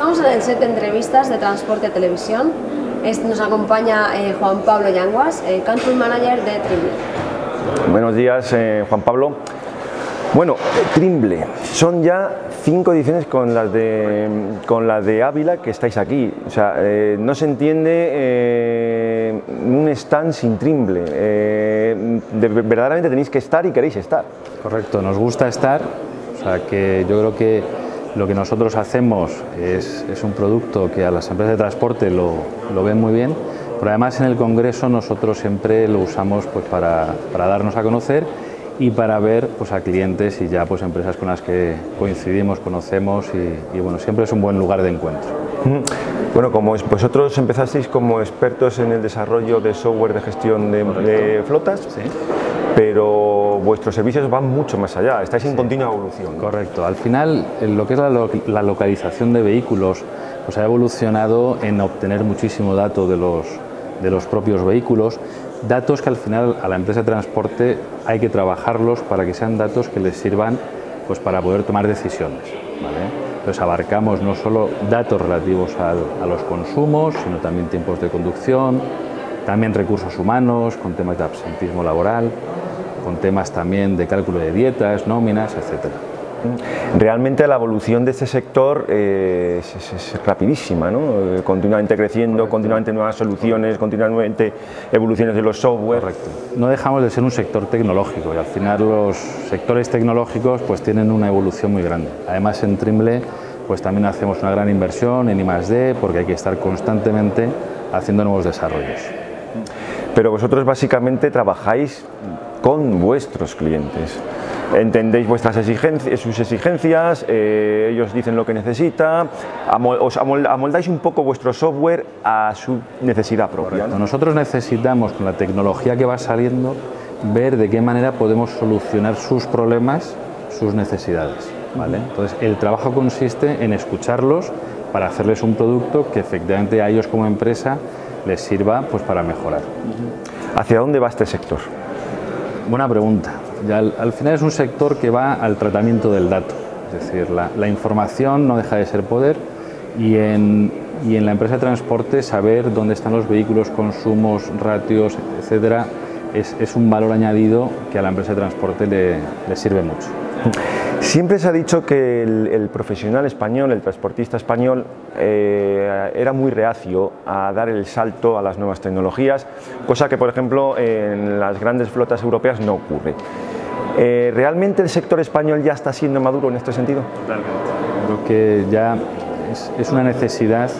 Estamos en el set de entrevistas de Transporte Televisión. nos acompaña eh, Juan Pablo Yanguas, eh, Country Manager de Trimble. Buenos días, eh, Juan Pablo. Bueno, Trimble, son ya cinco ediciones con las de, con las de Ávila que estáis aquí. O sea, no se entiende un stand sin Trimble. verdaderamente tenéis que estar y queréis estar. Correcto, nos gusta estar. O sea, que yo creo que lo que nosotros hacemos es, un producto que a las empresas de transporte lo, ven muy bien, pero además en el Congreso nosotros siempre lo usamos pues, para, darnos a conocer y para ver pues, a clientes y ya pues, empresas con las que coincidimos, conocemos y, bueno, siempre es un buen lugar de encuentro. Bueno, como vosotros empezasteis como expertos en el desarrollo de software de gestión de, flotas, pero vuestros servicios van mucho más allá, estáis en continua evolución. Correcto, al final lo que es la, localización de vehículos pues ha evolucionado en obtener muchísimo dato de los, de los propios vehículos, datos que al final a la empresa de transporte hay que trabajarlos para que sean datos que les sirvan pues, para poder tomar decisiones. Entonces abarcamos no solo datos relativos a los consumos, sino también tiempos de conducción, también recursos humanos, con temas de absentismo laboral, con temas también de cálculo de dietas, nóminas, etcétera. Realmente la evolución de este sector eh, es, rapidísima, ¿no? Eh, continuamente creciendo, continuamente nuevas soluciones, continuamente evoluciones de los software. Correcto. No dejamos de ser un sector tecnológico y al final los sectores tecnológicos pues tienen una evolución muy grande. Además en Trimble pues también hacemos una gran inversión en I+.D. porque hay que estar constantemente haciendo nuevos desarrollos. Pero vosotros básicamente trabajáis con vuestros clientes. Entendéis vuestras exigencias, sus exigencias, eh, ellos dicen lo que necesita, os amoldáis un poco vuestro software a su necesidad propia. Nosotros necesitamos, con la tecnología que va saliendo, ver de qué manera podemos solucionar sus problemas, sus necesidades. ¿vale? Entonces, el trabajo consiste en escucharlos para hacerles un producto que efectivamente a ellos como empresa les sirva pues, para mejorar. ¿Hacia dónde va este sector? Buena pregunta. al, final es un sector que va al tratamiento del dato, es decir, la, información no deja de ser poder y en, la empresa de transporte saber dónde están los vehículos, consumos, ratios, etcétera, es, un valor añadido que a la empresa de transporte le sirve mucho. Siempre se ha dicho que el, profesional español, el transportista español, eh, era muy reacio a dar el salto a las nuevas tecnologías, cosa que, por ejemplo, en las grandes flotas europeas no ocurre. Eh, ¿Realmente el sector español ya está siendo maduro en este sentido? Totalmente. Creo que ya es una necesidad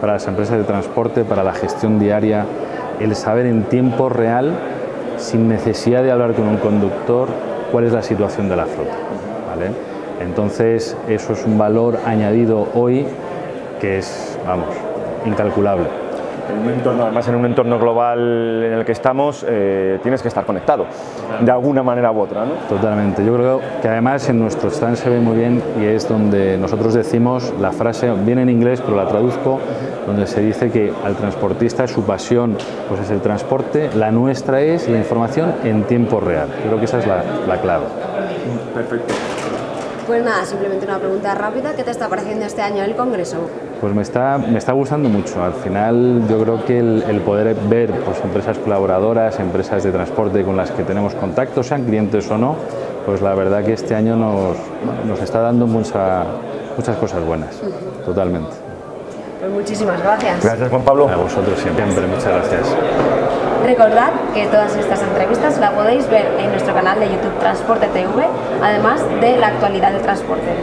para las empresas de transporte, para la gestión diaria, el saber en tiempo real, sin necesidad de hablar con un conductor, cuál es la situación de la flota. Entonces, eso es un valor añadido hoy que es, vamos, incalculable. En un entorno, además en un entorno global en el que estamos, eh, tienes que estar conectado, de alguna manera u otra. ¿no? Totalmente. Yo creo que además en nuestro stand se ve muy bien y es donde nosotros decimos la frase, viene en inglés, pero la traduzco, donde se dice que al transportista su pasión pues es el transporte, la nuestra es la información en tiempo real. creo que esa es la, la clave. Perfecto. Pues nada, simplemente una pregunta rápida. ¿Qué te está pareciendo este año el Congreso? Pues me está, me está gustando mucho. Al final yo creo que el, poder ver pues, empresas colaboradoras, empresas de transporte con las que tenemos contacto, sean clientes o no, pues la verdad que este año nos, nos está dando mucha, muchas cosas buenas, totalmente. Pues muchísimas gracias. Gracias Juan Pablo. A vosotros siempre, muchas gracias. Recordad que todas estas entrevistas la podéis ver en nuestro canal de YouTube Transporte TV, además de la actualidad del transporte.